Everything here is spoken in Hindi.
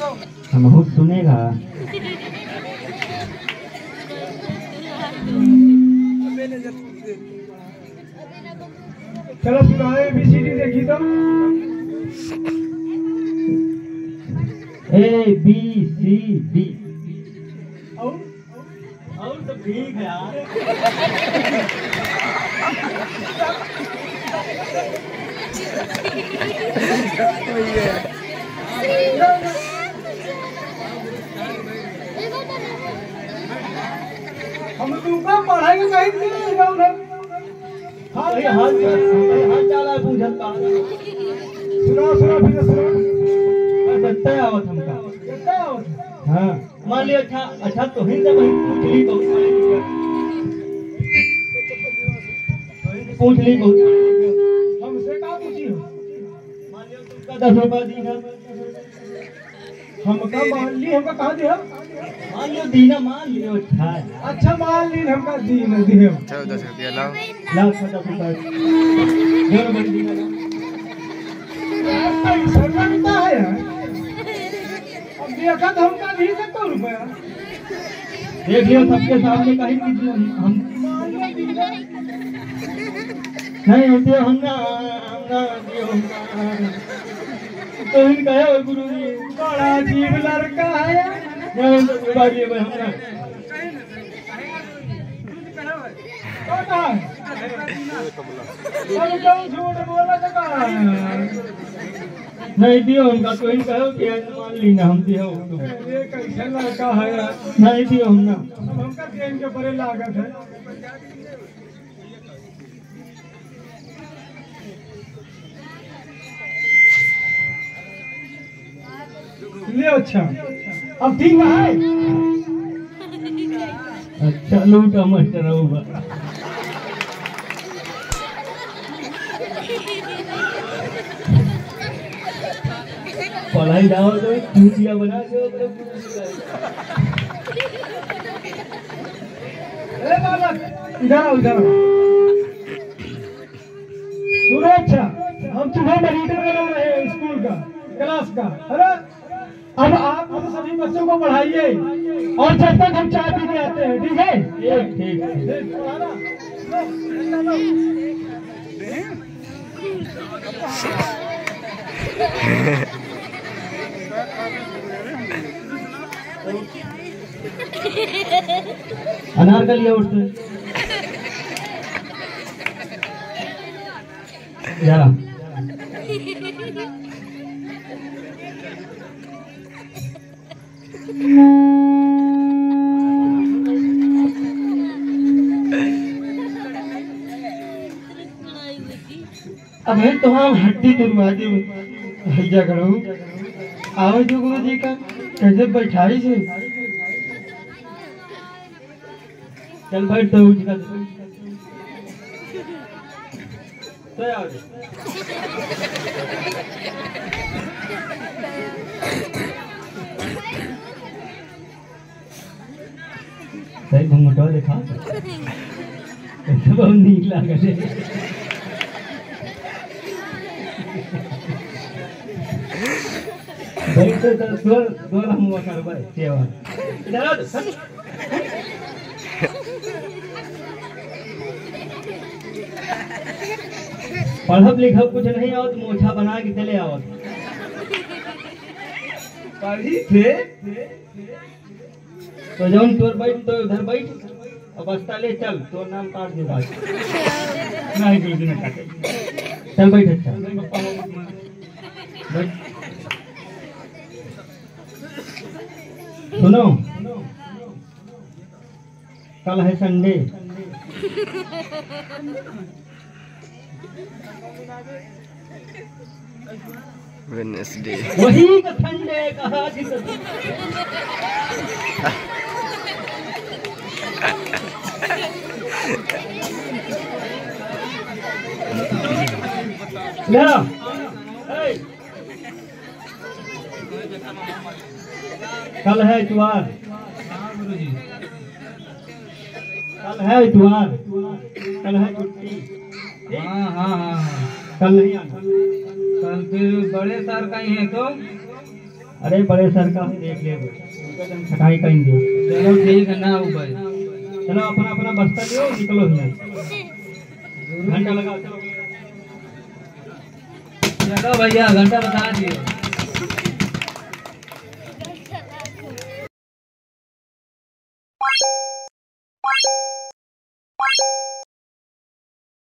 हम बहुत सुनेगा। चलो सुनाओ एबीसीडी देखी तो। ए बी सी डी और? और सब ठीक है यार। तुमको पढ़ाई कहीं नहीं जाऊँ ना हाँ हाल चाल हाल चाल है पूछत का सुनाओ सुनाओ फिर सुनाओ बच्चा आवत हमका। कितना आवत हाँ। मान लियो अच्छा अच्छा तो हिंद वही पूछ ली बहुत पढ़े पूछ ली बहुत हमसे का पूछी हो? मान लियो तुमका दस रुपया दी है। हमका मान ली हमका कहा दिया मान लियो दीना मान लियो। अच्छा है अच्छा मान ली हमका दी न चलो दस रुपया लाओ। लाख का दस रुपया जो दीना ला। है यार। अब देखा तो हमका दी सकता रुपया। देख सबके सामने कहीं की हम नहीं दियो हम ना हम ना दियो। तो इन कहे गुरु जी बड़ा अजीब लड़का है नहीं बाजी है हम ना है अब झूठ बोला तो कहा नहीं दियो हमका तो इन कहो कि आज मान ली ना हम दियो तो ये कैसे लड़का है नहीं दियो हम ना हमका देन के बड़े लागत है ले अच्छा। अब ठीक है? अच्छा लूटा मास्टर पढ़ाई जाओ तो चूतिया बना दो ए बालक इधर आओ इधर आओ। सुनो अच्छा हम तुम्हें मॉनिटर बना रहे हैं स्कूल का क्लास का अरे अब आप हम सभी बच्चों को पढ़ाइए और जब तक हम चाय पी के आते हैं ठीक है ठीक ठीक ठीक। ले, पढ़ाना। लो, अब तो हम हड्डी तुरवा दे भैया करो आओ जो गुरु जी का कैसे बैठाई से चल बैठ तो उसका तो आओ जी। सही घूंघटो दिखा। बहुत नीक लागल तो तो हम। पढ़ब लिखब कुछ नहीं आओ तो मोछा बना के चले आओ पढ़ी थे, थे, थे? तो जौन तोर बैठ तो उधर बैठ। और बस्ता ले चल तोर नाम काट दे भाई। नहीं गुरु जी ने काटे। चल बैठ अच्छा। सुनो। कल है संडे। वेडनेसडे वही का संडे कहा तो कल है इतवार। कल है इतवार। कल है छुट्टी। हाँ हाँ हाँ कल नहीं आना। कल फिर बड़े सर का ही है तो? अरे बड़े सर का हम देख ले छटाई कर दे चलो ठीक है ना हो भाई। चलो अपना अपना बस्ता लियो निकलो यहाँ घंटा लगा चलो। भैया घंटा बता दियो